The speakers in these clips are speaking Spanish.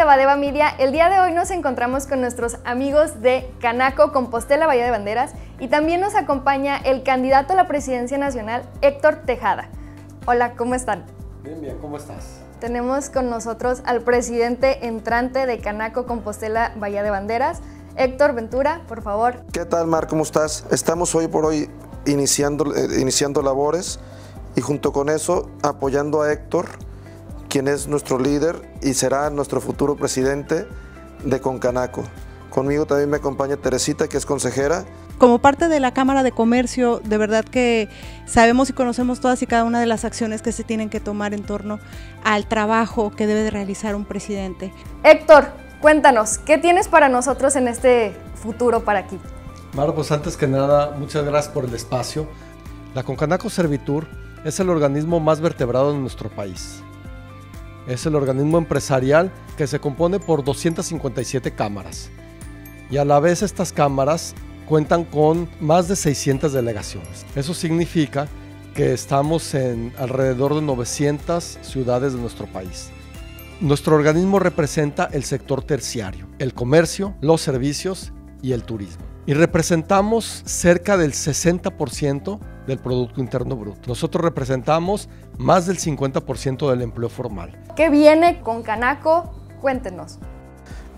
de Badeva Media. El día de hoy nos encontramos con nuestros amigos de Canaco, Compostela, Bahía de Banderas y también nos acompaña el candidato a la presidencia nacional, Héctor Tejada. Hola, ¿cómo están? Bien, bien, ¿cómo estás? Tenemos con nosotros al presidente entrante de Canaco, Compostela, Bahía de Banderas, Héctor Ventura, por favor. ¿Qué tal, Mar? ¿Cómo estás? Estamos hoy por hoy iniciando, eh, iniciando labores y junto con eso apoyando a Héctor quien es nuestro líder y será nuestro futuro presidente de Concanaco. Conmigo también me acompaña Teresita, que es consejera. Como parte de la Cámara de Comercio, de verdad que sabemos y conocemos todas y cada una de las acciones que se tienen que tomar en torno al trabajo que debe de realizar un presidente. Héctor, cuéntanos, ¿qué tienes para nosotros en este futuro para aquí? Maro, pues antes que nada, muchas gracias por el espacio. La Concanaco Servitur es el organismo más vertebrado de nuestro país. Es el organismo empresarial que se compone por 257 cámaras. Y a la vez estas cámaras cuentan con más de 600 delegaciones. Eso significa que estamos en alrededor de 900 ciudades de nuestro país. Nuestro organismo representa el sector terciario, el comercio, los servicios y el turismo. Y representamos cerca del 60% del Producto Interno Bruto. Nosotros representamos más del 50% del empleo formal. ¿Qué viene con Canaco? Cuéntenos.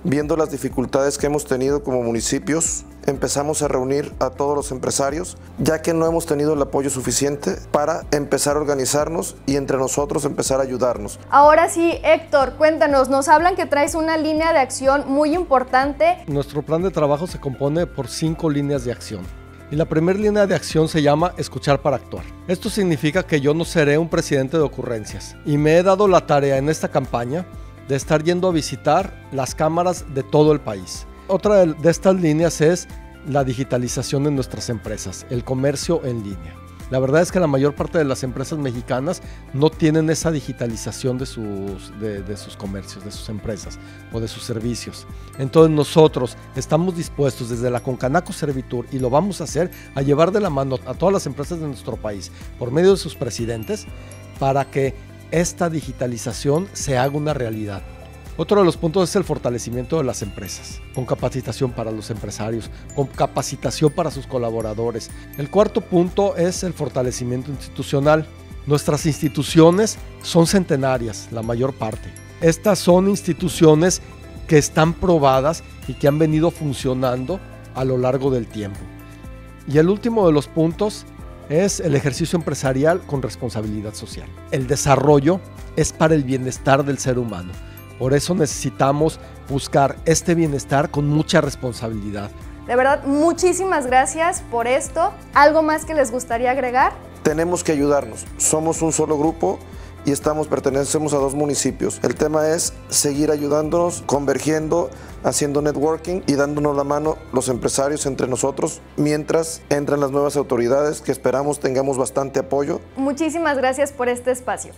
Viendo las dificultades que hemos tenido como municipios, empezamos a reunir a todos los empresarios, ya que no hemos tenido el apoyo suficiente para empezar a organizarnos y entre nosotros empezar a ayudarnos. Ahora sí, Héctor, cuéntanos, nos hablan que traes una línea de acción muy importante. Nuestro plan de trabajo se compone por cinco líneas de acción. Y la primera línea de acción se llama escuchar para actuar. Esto significa que yo no seré un presidente de ocurrencias. Y me he dado la tarea en esta campaña de estar yendo a visitar las cámaras de todo el país. Otra de estas líneas es la digitalización de nuestras empresas, el comercio en línea. La verdad es que la mayor parte de las empresas mexicanas no tienen esa digitalización de sus, de, sus comercios, de sus empresas o de sus servicios. Entonces nosotros estamos dispuestos desde la Concanaco Servitur y lo vamos a hacer a llevar de la mano a todas las empresas de nuestro país por medio de sus presidentes para que esta digitalización se haga una realidad. Otro de los puntos es el fortalecimiento de las empresas, con capacitación para los empresarios, con capacitación para sus colaboradores. El cuarto punto es el fortalecimiento institucional. Nuestras instituciones son centenarias, la mayor parte. Estas son instituciones que están probadas y que han venido funcionando a lo largo del tiempo. Y el último de los puntos es el ejercicio empresarial con responsabilidad social. El desarrollo es para el bienestar del ser humano por eso necesitamos buscar este bienestar con mucha responsabilidad. De verdad, muchísimas gracias por esto. ¿Algo más que les gustaría agregar? Tenemos que ayudarnos. Somos un solo grupo y estamos pertenecemos a dos municipios. El tema es seguir ayudándonos, convergiendo, haciendo networking y dándonos la mano los empresarios entre nosotros mientras entran las nuevas autoridades que esperamos tengamos bastante apoyo. Muchísimas gracias por este espacio.